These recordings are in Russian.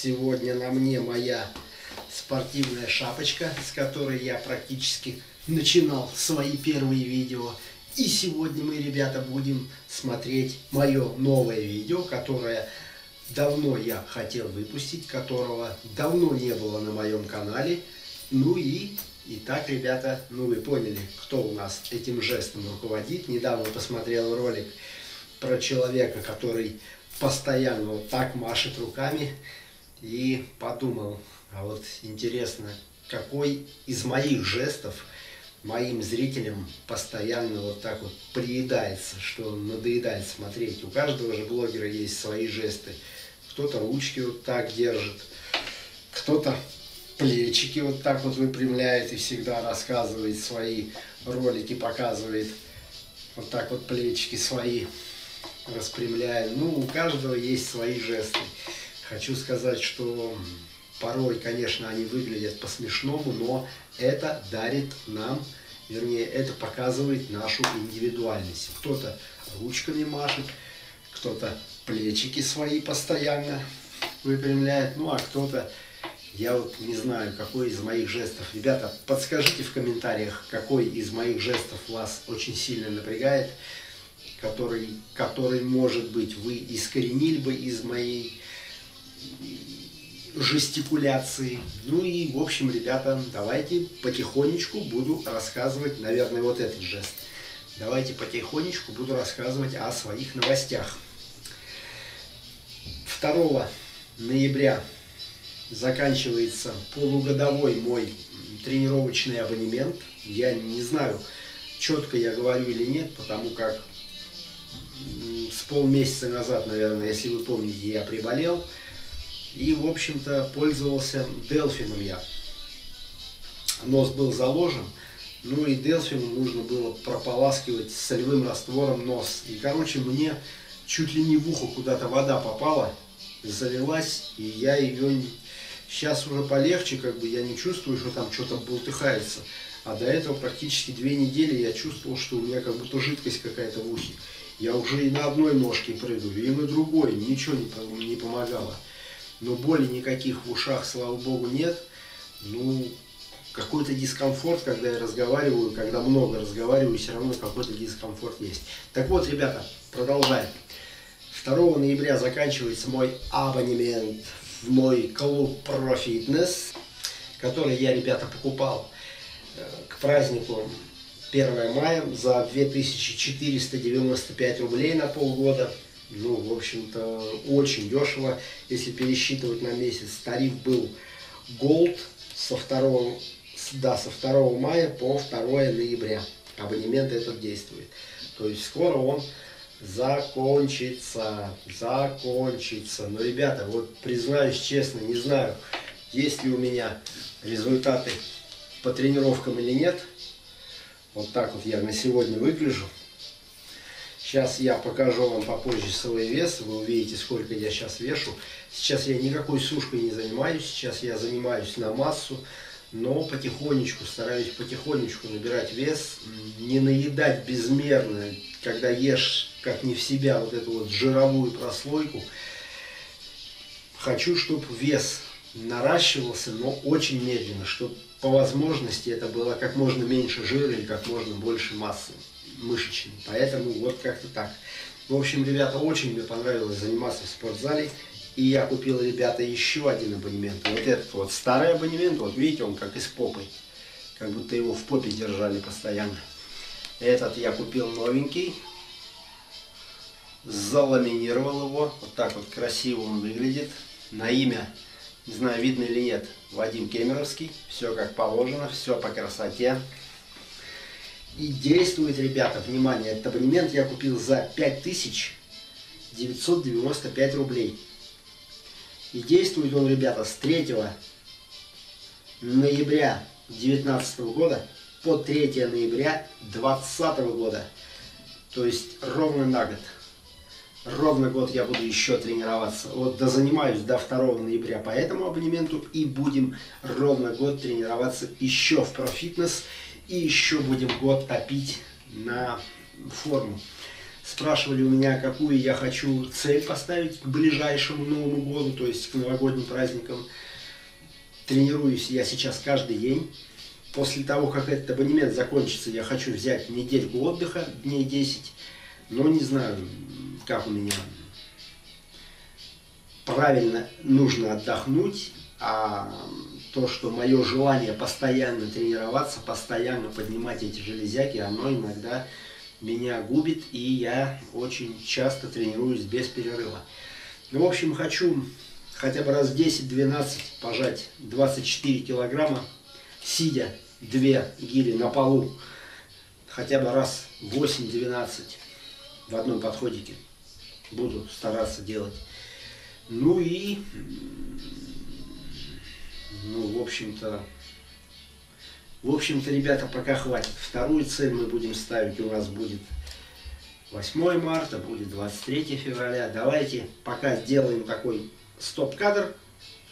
Сегодня на мне моя спортивная шапочка, с которой я практически начинал свои первые видео. И сегодня мы, ребята, будем смотреть мое новое видео, которое давно я хотел выпустить, которого давно не было на моем канале. Ну и, и так, ребята, ну вы поняли, кто у нас этим жестом руководит. Недавно посмотрел ролик про человека, который постоянно вот так машет руками и подумал, а вот интересно, какой из моих жестов моим зрителям постоянно вот так вот приедается, что надоедает смотреть. У каждого же блогера есть свои жесты. Кто-то ручки вот так держит, кто-то плечики вот так вот выпрямляет и всегда рассказывает свои ролики, показывает вот так вот плечики свои распрямляет. Ну, у каждого есть свои жесты. Хочу сказать, что порой, конечно, они выглядят по-смешному, но это дарит нам, вернее, это показывает нашу индивидуальность. Кто-то ручками машет, кто-то плечики свои постоянно выпрямляет, ну а кто-то, я вот не знаю, какой из моих жестов. Ребята, подскажите в комментариях, какой из моих жестов вас очень сильно напрягает, который, который может быть, вы искоренили бы из моей жестикуляции. Ну и, в общем, ребята, давайте потихонечку буду рассказывать, наверное, вот этот жест. Давайте потихонечку буду рассказывать о своих новостях. 2 ноября заканчивается полугодовой мой тренировочный абонемент. Я не знаю, четко я говорю или нет, потому как с полмесяца назад, наверное, если вы помните, я приболел. И, в общем-то, пользовался Делфином я. Нос был заложен, ну и Делфину нужно было прополаскивать солевым раствором нос. И, короче, мне чуть ли не в ухо куда-то вода попала, залилась, и я ее... Сейчас уже полегче, как бы я не чувствую, что там что-то бултыхается. А до этого практически две недели я чувствовал, что у меня как будто жидкость какая-то в ухе. Я уже и на одной ножке прыгаю, и на другой, ничего не, не помогало. Но боли никаких в ушах, слава богу, нет. Ну, какой-то дискомфорт, когда я разговариваю, когда много разговариваю, все равно какой-то дискомфорт есть. Так вот, ребята, продолжаем. 2 ноября заканчивается мой абонемент в мой клуб Pro Fitness, который я, ребята, покупал э, к празднику 1 мая за 2495 рублей на полгода. Ну, в общем-то, очень дешево, если пересчитывать на месяц. Тариф был Gold со 2, да, со 2 мая по 2 ноября. Абонемент этот действует. То есть скоро он закончится, закончится. Но, ребята, вот признаюсь честно, не знаю, есть ли у меня результаты по тренировкам или нет. Вот так вот я на сегодня выгляжу. Сейчас я покажу вам попозже свой вес, вы увидите, сколько я сейчас вешу. Сейчас я никакой сушкой не занимаюсь, сейчас я занимаюсь на массу, но потихонечку, стараюсь потихонечку набирать вес, не наедать безмерно, когда ешь как не в себя вот эту вот жировую прослойку. Хочу, чтобы вес наращивался, но очень медленно, чтобы по возможности это было как можно меньше жира и как можно больше массы мышечной. Поэтому вот как-то так. В общем, ребята, очень мне понравилось заниматься в спортзале. И я купил, ребята, еще один абонемент. Вот этот вот старый абонемент, вот видите, он как из попы. Как будто его в попе держали постоянно. Этот я купил новенький. Заламинировал его. Вот так вот красиво он выглядит. На имя не знаю, видно или нет, Вадим Кемеровский. Все как положено, все по красоте. И действует, ребята, внимание, этот абонемент я купил за 5995 рублей. И действует он, ребята, с 3 ноября 2019 года по 3 ноября 2020 года. То есть ровно на год ровно год я буду еще тренироваться. Вот дозанимаюсь до 2 ноября по этому абонементу и будем ровно год тренироваться еще в профитнес и еще будем год топить на форму. спрашивали у меня, какую я хочу цель поставить к ближайшему Новому году, то есть к новогодним праздникам. Тренируюсь я сейчас каждый день. После того, как этот абонемент закончится, я хочу взять недельку отдыха, дней 10. Но не знаю, как у меня правильно нужно отдохнуть, а то, что мое желание постоянно тренироваться, постоянно поднимать эти железяки, оно иногда меня губит, и я очень часто тренируюсь без перерыва. Ну, в общем, хочу хотя бы раз 10-12 пожать 24 килограмма, сидя две гири на полу, хотя бы раз 8-12 в одном подходике буду стараться делать. Ну и, ну, в общем-то, в общем-то, ребята, пока хватит. Вторую цель мы будем ставить, у нас будет 8 марта, будет 23 февраля. Давайте пока сделаем такой стоп-кадр,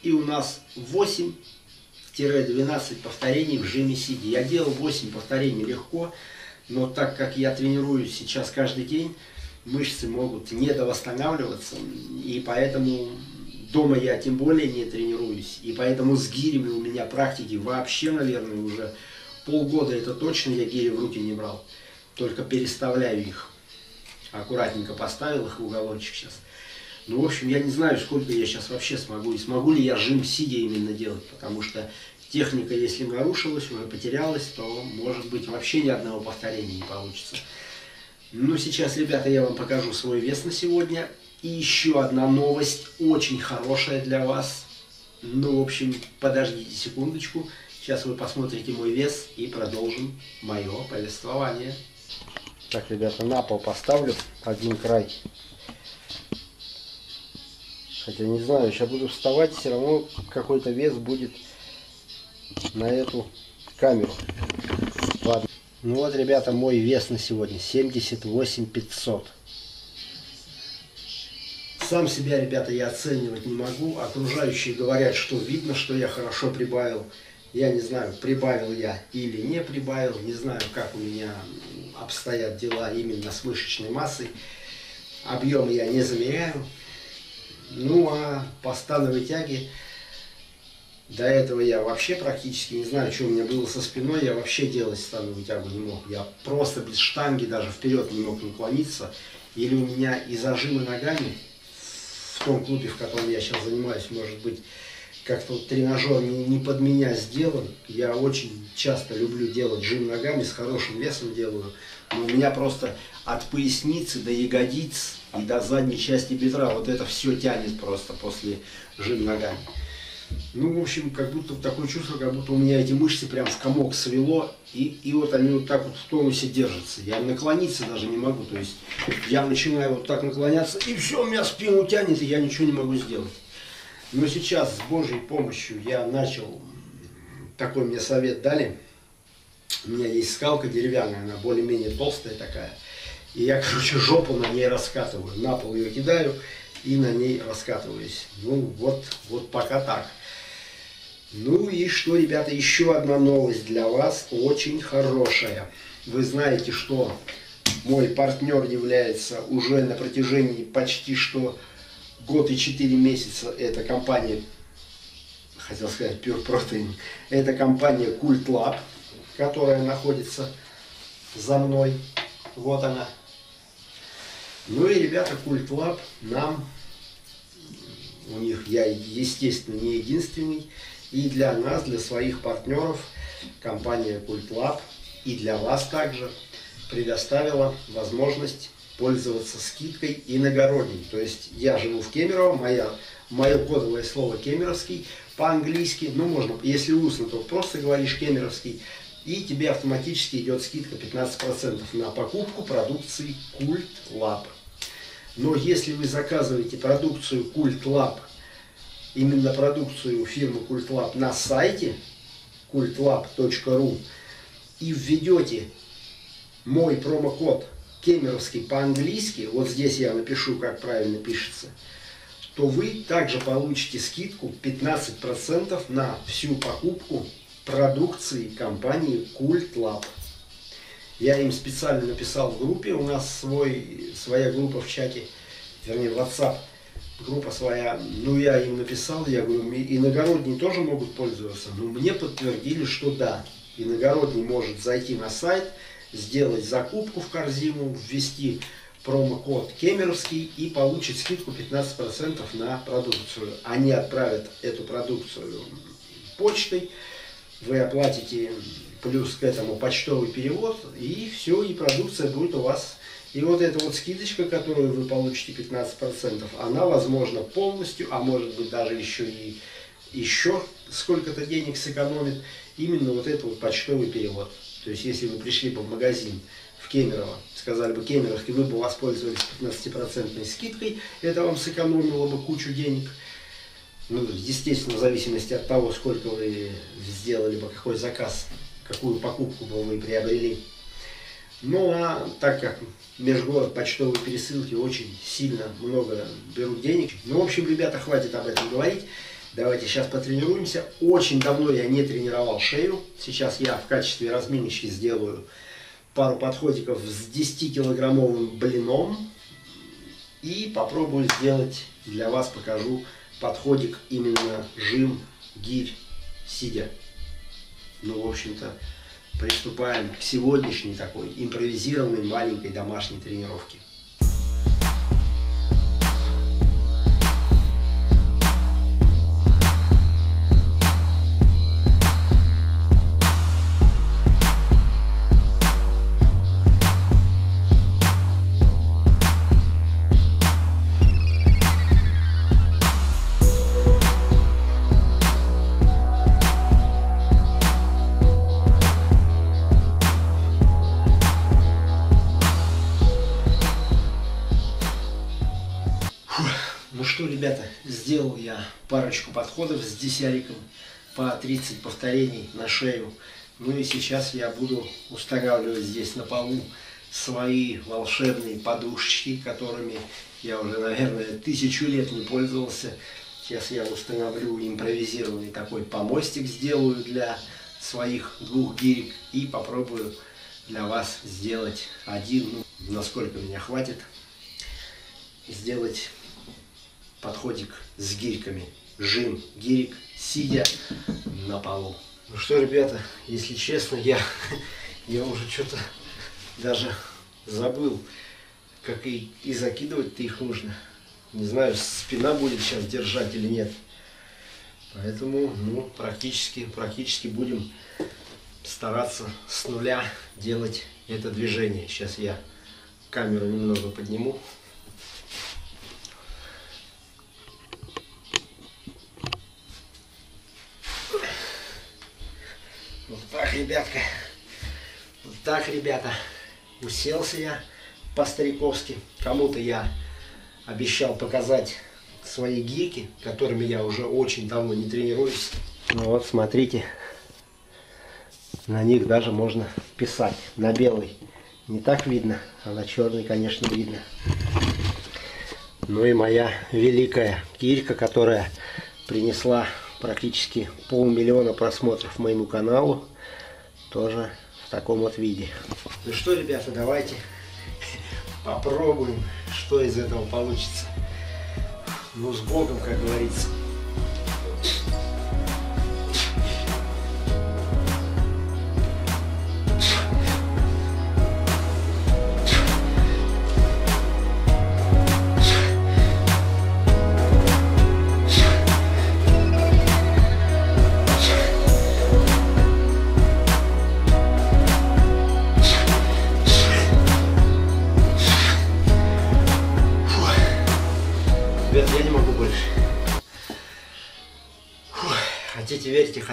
и у нас 8-12 повторений в жиме сиди. Я делал 8 повторений легко, но так как я тренируюсь сейчас каждый день, мышцы могут недовосстанавливаться, и поэтому дома я тем более не тренируюсь, и поэтому с гирями у меня практики вообще, наверное, уже полгода это точно я гири в руки не брал, только переставляю их. Аккуратненько поставил их в уголочек сейчас. Ну, в общем, я не знаю, сколько я сейчас вообще смогу, и смогу ли я жим сидя именно делать, потому что техника, если нарушилась, уже потерялась, то, может быть, вообще ни одного повторения не получится. Ну, сейчас, ребята, я вам покажу свой вес на сегодня. И еще одна новость, очень хорошая для вас. Ну, в общем, подождите секундочку. Сейчас вы посмотрите мой вес и продолжим мое повествование. Так, ребята, на пол поставлю один край. Хотя не знаю, сейчас буду вставать, все равно какой-то вес будет на эту камеру. Ладно. Ну вот, ребята, мой вес на сегодня 78 500. Сам себя, ребята, я оценивать не могу. Окружающие говорят, что видно, что я хорошо прибавил. Я не знаю, прибавил я или не прибавил. Не знаю, как у меня обстоят дела именно с мышечной массой. Объем я не замеряю. Ну, а по становой тяге до этого я вообще практически не знаю, что у меня было со спиной. Я вообще делать становую тягу не мог. Я просто без штанги даже вперед не мог наклониться. Или у меня и зажимы ногами в том клубе, в котором я сейчас занимаюсь, может быть, как-то тренажер не, не под меня сделан. Я очень часто люблю делать жим ногами, с хорошим весом делаю. Но у меня просто от поясницы до ягодиц и до задней части бедра вот это все тянет просто после жим ногами. Ну, в общем, как будто такое чувство, как будто у меня эти мышцы прям в комок свело, и, и вот они вот так вот в тонусе держатся. Я наклониться даже не могу, то есть я начинаю вот так наклоняться, и все, у меня спину тянет, и я ничего не могу сделать. Но сейчас с Божьей помощью я начал, такой мне совет дали, у меня есть скалка деревянная, она более-менее толстая такая, и я, короче, жопу на ней раскатываю, на пол ее кидаю, и на ней раскатываюсь. Ну, вот, вот пока так. Ну и что, ребята, еще одна новость для вас, очень хорошая. Вы знаете, что мой партнер является уже на протяжении почти что год и четыре месяца, это компания, хотел сказать Pure Protein, это компания Cult Lab, которая находится за мной. Вот она. Ну и ребята Cult Lab нам у них я, естественно, не единственный. И для нас, для своих партнеров, компания Lab и для вас также предоставила возможность пользоваться скидкой иногородней. То есть я живу в Кемерово, моя, мое кодовое слово кемеровский по-английски, ну можно, если устно, то просто говоришь кемеровский, и тебе автоматически идет скидка 15% на покупку продукции Cult Lab. Но если вы заказываете продукцию Lab, именно продукцию фирмы Lab на сайте cultlab.ru и введете мой промокод Кемеровский по-английски, вот здесь я напишу, как правильно пишется, то вы также получите скидку 15% на всю покупку продукции компании Lab. Я им специально написал в группе, у нас свой, своя группа в чате, вернее в WhatsApp группа своя. Ну, я им написал, я говорю, иногородние тоже могут пользоваться. Но мне подтвердили, что да, иногородний может зайти на сайт, сделать закупку в корзину, ввести промокод Кемеровский и получит скидку 15% на продукцию. Они отправят эту продукцию почтой, вы оплатите плюс к этому почтовый перевод, и все, и продукция будет у вас. И вот эта вот скидочка, которую вы получите 15%, она, возможно, полностью, а может быть даже еще и еще сколько-то денег сэкономит, именно вот это вот почтовый перевод. То есть, если вы пришли бы в магазин в Кемерово, сказали бы Кемеровский, вы бы воспользовались 15% скидкой, это вам сэкономило бы кучу денег. Ну, естественно, в зависимости от того, сколько вы сделали бы, какой заказ какую покупку бы вы приобрели. Ну а так как межгород почтовые пересылки очень сильно много берут денег. Ну, в общем, ребята, хватит об этом говорить. Давайте сейчас потренируемся. Очень давно я не тренировал шею. Сейчас я в качестве разминочки сделаю пару подходиков с 10-килограммовым блином. И попробую сделать, для вас покажу подходик именно жим гирь сидя. Ну, в общем-то, приступаем к сегодняшней такой импровизированной маленькой домашней тренировке. Что, ребята, сделал я парочку подходов с десятиком по 30 повторений на шею. Ну и сейчас я буду устанавливать здесь на полу свои волшебные подушечки, которыми я уже, наверное, тысячу лет не пользовался. Сейчас я установлю импровизированный такой помостик, сделаю для своих двух гирек и попробую для вас сделать один, ну, насколько меня хватит, сделать подходик с гирьками. Жим гирик, сидя на полу. Ну что, ребята, если честно, я, я уже что-то даже забыл, как и, и закидывать-то их нужно. Не знаю, спина будет сейчас держать или нет. Поэтому, ну, практически, практически будем стараться с нуля делать это движение. Сейчас я камеру немного подниму. Ребятка. Вот так, ребята. Уселся я по-стариковски. Кому-то я обещал показать свои гирки, которыми я уже очень давно не тренируюсь. Ну вот, смотрите. На них даже можно писать. На белый не так видно, а на черный, конечно, видно. Ну и моя великая гирька, которая принесла практически полмиллиона просмотров моему каналу тоже в таком вот виде. Ну что, ребята, давайте попробуем, что из этого получится. Ну, с Богом, как говорится.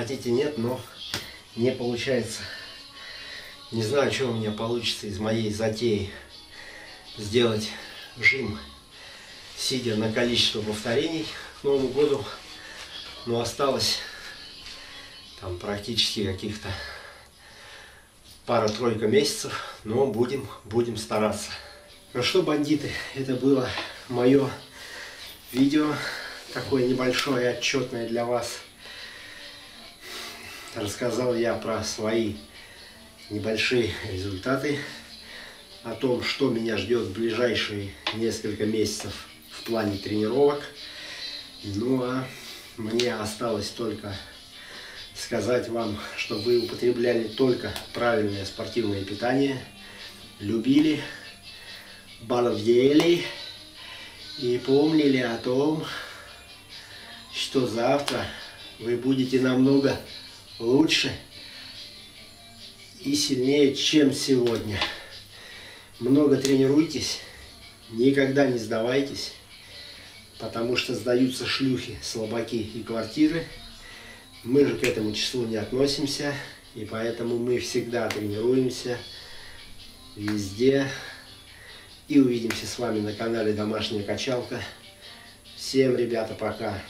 Хотите нет, но не получается. Не знаю, что у меня получится из моей затеи сделать жим, сидя на количество повторений к Новому году. Но осталось там практически каких-то пара-тройка месяцев, но будем, будем стараться. Ну что, бандиты, это было мое видео, такое небольшое, отчетное для вас рассказал я про свои небольшие результаты о том, что меня ждет в ближайшие несколько месяцев в плане тренировок. Ну а мне осталось только сказать вам, чтобы вы употребляли только правильное спортивное питание, любили, баловдели и помнили о том, что завтра вы будете намного лучше и сильнее, чем сегодня. Много тренируйтесь, никогда не сдавайтесь, потому что сдаются шлюхи, слабаки и квартиры. Мы же к этому числу не относимся, и поэтому мы всегда тренируемся везде. И увидимся с вами на канале Домашняя качалка. Всем, ребята, пока.